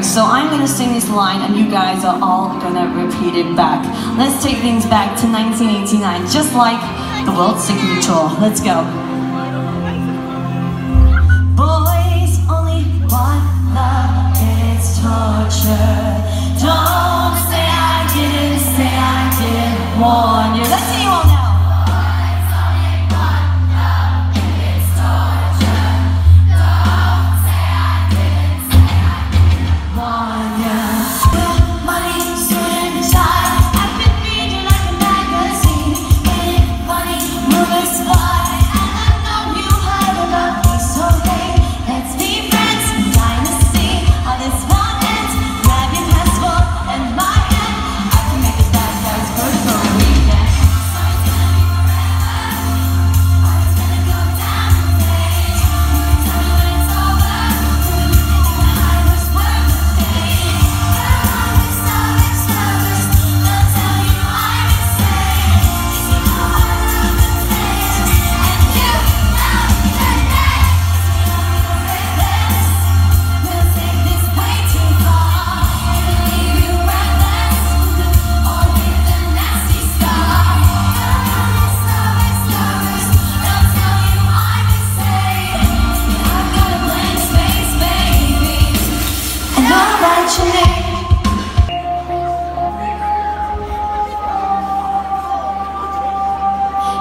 lyrics. So I'm gonna sing this line and you guys are all gonna repeat it back. Let's take things back to 1989, just like the world sinking tour. Let's go. Boys only want love, it's torture. Don't say I didn't, say I didn't warn you. Let's see you all now.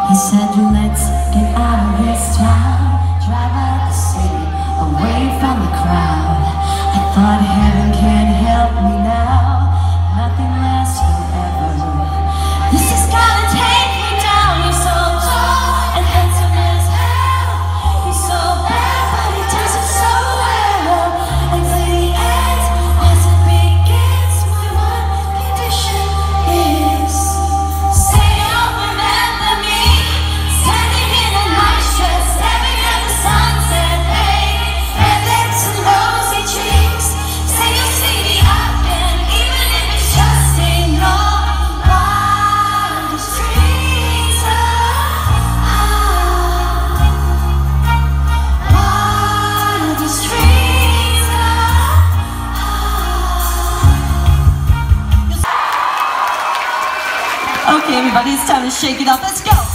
He said, let's get out of this town. Drive out the city, away from the crowd. I thought heaven Everybody's time to shake it up. Let's go.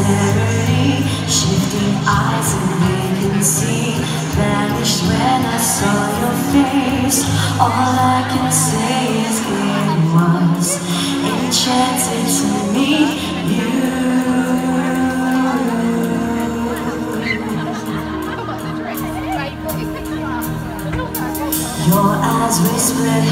eternity Shifting eyes and vacancy Vanished when I saw your face. All I can say is it was Enchanted to meet you. Your eyes whispered